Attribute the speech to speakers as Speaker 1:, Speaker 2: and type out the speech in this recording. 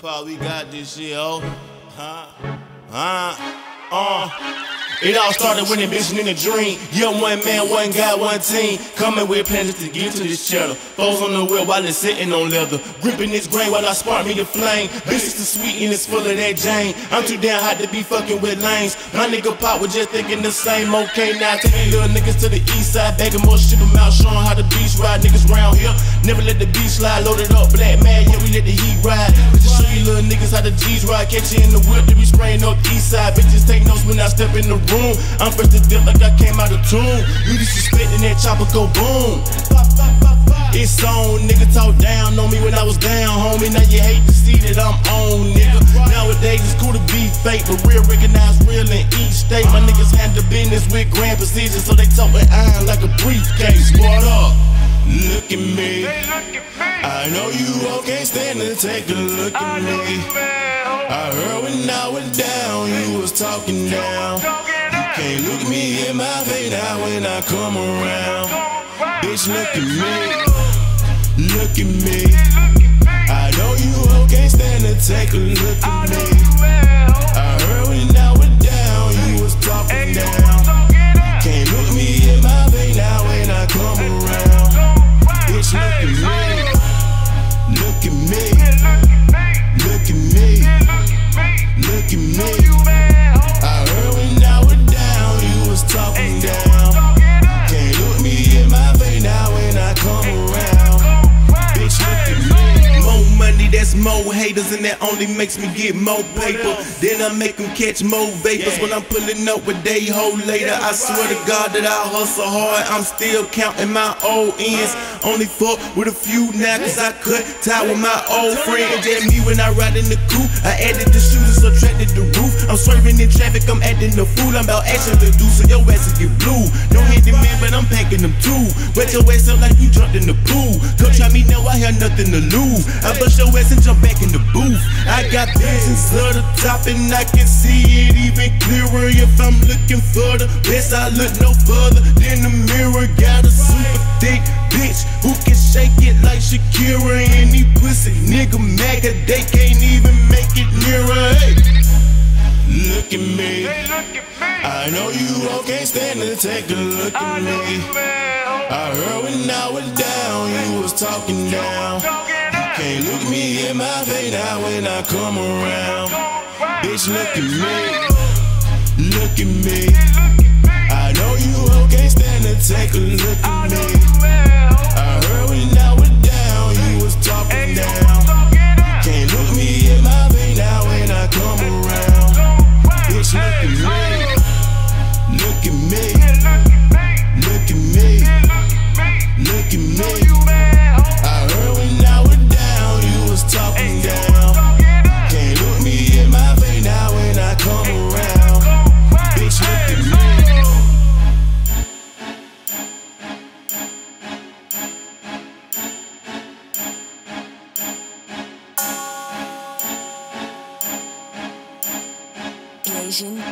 Speaker 1: Paul, we got this shit, oh. Huh? Huh? Uh. It all started when envisioning a dream. Young one man, one guy, one team. Coming with plans to get to this cheddar. Foes on the wheel while it's sitting on leather. Gripping this grain while I spark me the flame. Bitches too sweet and it's full of that Jane. I'm too damn hot to be fucking with lanes. My nigga Pop was just thinking the same. Okay, now taking little niggas to the east side. Begging more shit them out, showing how the beach ride. Niggas round here. Never let the beach slide. Loaded up, black man, yeah, we let the heat ride. Just show you little niggas how the G's ride. Catch you in the whip, to be spraying up east side. Bitches take notes when I step in the room. I'm fresh to death like I came out of tune. You disrespecting that chopper go boom. It's on, nigga talk down on me when I was down, homie. Now you hate to see that I'm on, nigga. Nowadays it's cool to be fake, but real recognize real in each state. My niggas handle business with grand precision, so they talk with iron like a briefcase. What up? Look at me. I know you all can't stand to take a look at me. I heard when I was down, you was talking down. Can't look me in my face now when I come around. Bitch, look at me. Look at me. I know you all can't stand to take a look at me. I heard when I was down, you was talking down. Can't look me in my face now when I come around. Bitch, look at me. Look at me. Look at me. Look at me. More haters, and that only makes me get more paper. Then I make them catch more vapors when I'm pulling up with they hoe later. I swear to God that I hustle hard, I'm still counting my old ends. Only fuck with a few now, cause I cut tie with my old friend. Just me when I ride in the coupe. I added the shooters, subtracted swerving in traffic, I'm acting the fool. I'm about action to do, so your ass will get blue. No handyman, but I'm packing them too. Wet your ass up like you jumped in the pool. Come try me now, I have nothing to lose. I bust your ass and jump back in the booth. I got visions of the top, and I can see it even clearer. If I'm looking for the best, I look no further than the mirror. Got a super thick bitch who can shake it like Shakira. Any pussy nigga mega, they can't even make it nearer. Hey. Look at me. I know you all can't stand to take a look at me. I heard when I was down, you was talking down. You can't look me in my face now when I come around. Bitch, look at me. Look at me. I know you all can't stand to take a look at me.
Speaker 2: Asian.